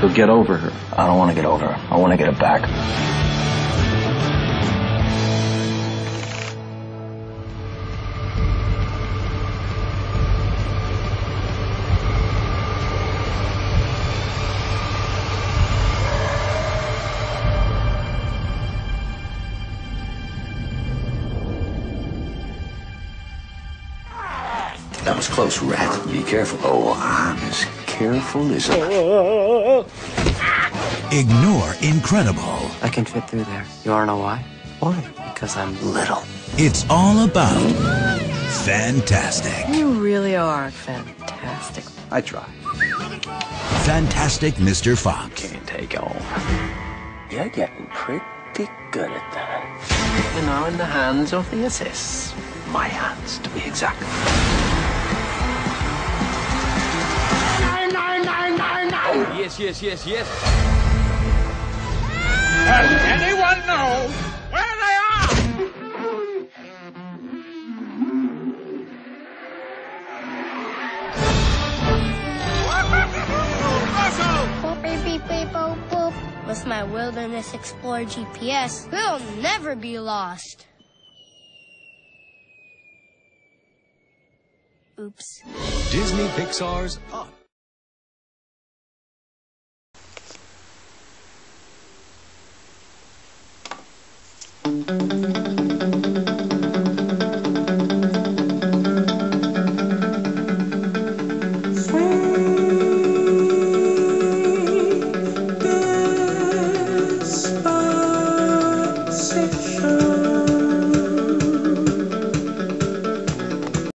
You'll get over her. I don't want to get over her. I want to get her back. That was close, rat. Be careful. Oh, I'm as careful as a... Ignore incredible. I can fit through there. You wanna know why? Why? Because I'm little. It's all about fantastic. You really are fantastic. I try. Fantastic Mr. Fox. Can't take all. You're getting pretty good at that. You're now in the hands of the assists. My hands, to be exact. Yes, yes, yes, yes. Does anyone know where they are? Boop, beep, beep, beep, boop, boop. With my Wilderness Explorer GPS, we'll never be lost. Oops. Disney Pixar's Up. Despacito.